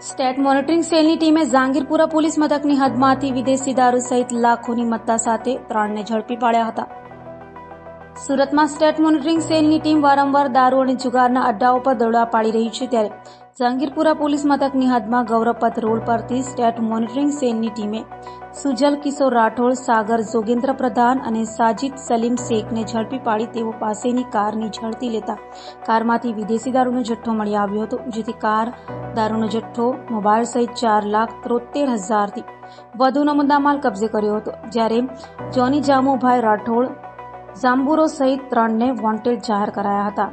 State monitoring સેલની ટીમે Jahangirpura police મથકની હદમાંથી વિદેશી દારૂ સહિત લાખોની મત્તા સાથે ત્રણને ઝડપી પાડ્યા હતા. સુરતમાં સ્ટેટ મોનિટરિંગ સેલની ટીમ વારંવાર દારૂ અને જુગારના અડ્ડાઓ પર દરોડા પાડી રહી છે ત્યારે જહાંગીરપુરા પોલીસ મથકની હદમાં ગૌરવપથ રોડ પરથી સ્ટેટ મોનિટરિંગ સેલની ટીમે સુજલ કિશોર રાઠોડ, સાગર જોગેન્દ્ર પ્રધાન અને સાજિદ સલીમ શેખને ઝડપી પાડી તેઓ પાસેની કારની ઝડપી લેતા કારમાંથી વિદેશી દારૂનો જથ્થો મળી આવ્યો હતો, જેથી કાર દારૂનો જથ્થો મોબાઈલ સહિત ચાર લાખ ત્રોતેર હજારથી વધુનો મુદ્દામાલ કબજે કર્યો હતો. જ્યારે જોની જામુભાઈ રાઠોડ, જાંબુરો સહિત ત્રણને વોન્ટેડ જાહેર કરાયા હતા.